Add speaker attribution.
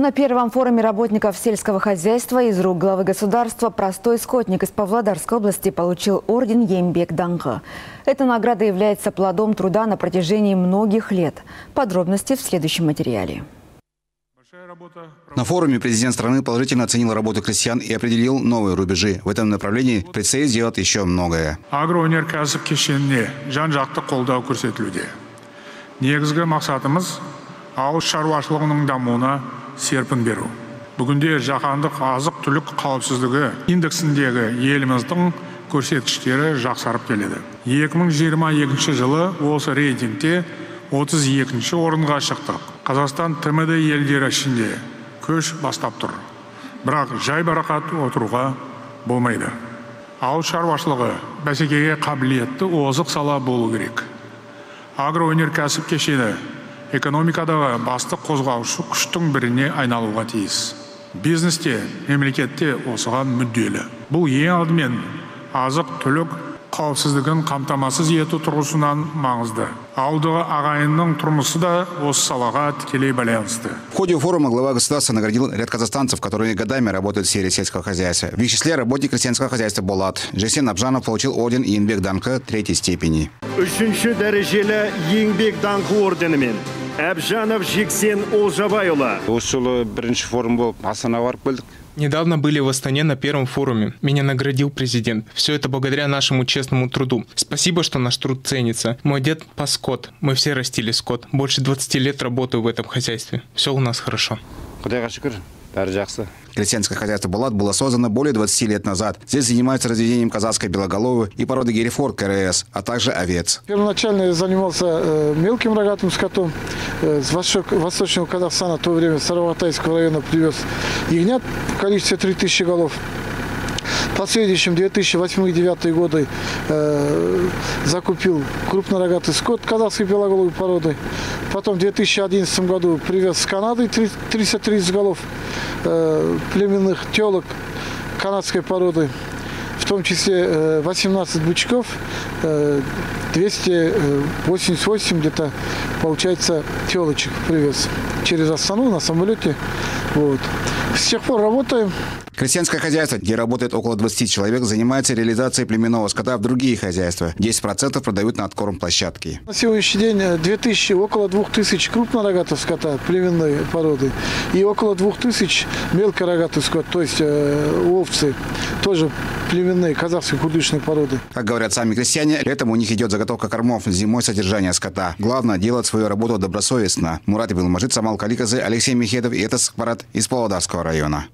Speaker 1: На первом форуме работников сельского хозяйства из рук главы государства простой скотник из Павлодарской области получил орден Ембек Данга. Эта награда является плодом труда на протяжении многих лет. Подробности в следующем материале.
Speaker 2: На форуме президент страны положительно оценил работу крестьян и определил новые рубежи. В этом направлении предстоит сделать еще многое.
Speaker 3: агроөнеркәсіп кешеніне жан жақты қолдау көрсетілуде негізгі мақсатымыз ауыл шаруашылығының дамуына серпін беру. Бүгінде жаһандық азық түлік қауіпсіздігі индексіндегі еліміздің көрсеткіштері жақсарып келеді. 2022 жылы осы рейтингте 32 орынға шықтық. Қазақстан тмд елдері ішінде көш бастап тұр. Бірақ жайбарақат отыруға болмайды. Ауыл шаруашылығы бәсекеге қабілетті озық сала болу керек. Агроөнеркәсіп кешені экономикадағы басты қозғаушы күштің біріне айналуға тиіс бизнесте мемлекетте осыған мүдделі бұл ең алдымен азық түлік қауіпсіздігін қамтамасыз ету тұрғысынан маңызды ауылдағы ағайынның тұрмысы да осы салаға тікелей байланысты
Speaker 2: В ходе форума глава государства наградил ряд казахстанцев, которые годами работают в сфере сельского хозяйства. В их числе работник крестьянского хозяйства Булат. Жесен Абжанов получил орден Инбек Данка третьей степени.
Speaker 4: үшінші дәрежелі еңбек даңқы орденімен әбжанов жексен олжабайұлы
Speaker 5: осы жылы бірінші форум болып астанаға барып келдік
Speaker 6: Недавно были в Астане на первом форуме. Меня наградил президент. Все это благодаря нашему честному труду. Спасибо, что наш труд ценится. Мой дед пас скот. Мы все растили скот. Больше 20 лет работаю в этом хозяйстве. Все у нас хорошо.
Speaker 5: құдайға шүкір бәрі жақсы
Speaker 2: Крестьянское хозяйство Булат было создано более 20 лет назад. Здесь занимаются разведением казахской белоголовы и породы Герефорд КРС, а также овец.
Speaker 7: Первоначально я занимался э, мелким рогатым скотом. Э, с восток- Восточного Казахстана в то время с Сараватайского района привез ягнят в количестве 3000 голов. В последующем 2008-2009 годы э, закупил крупнорогатый скот казахской белоголовой породы. Потом в 2011 году привез с Канады 30 330 голов э, племенных телок канадской породы. В том числе э, 18 бычков, э, 288 где-то, получается, телочек привез через Астану на самолете. Вот. С тех пор работаем.
Speaker 2: Крестьянское хозяйство, где работает около 20 человек, занимается реализацией племенного скота в другие хозяйства. 10% продают на откорм площадки.
Speaker 7: На сегодняшний день э, 2000, около 2000 крупнорогатых скота племенной породы и около 2000 мелкорогатый скот, то есть э, овцы, тоже племенные казахской художественной породы.
Speaker 2: Как говорят сами крестьяне, летом у них идет заготовка кормов, зимой содержание скота. Главное делать свою работу добросовестно. Мурат Билмажит, Самал Каликазы, Алексей Мехедов и это Скварат из Павлодарского района.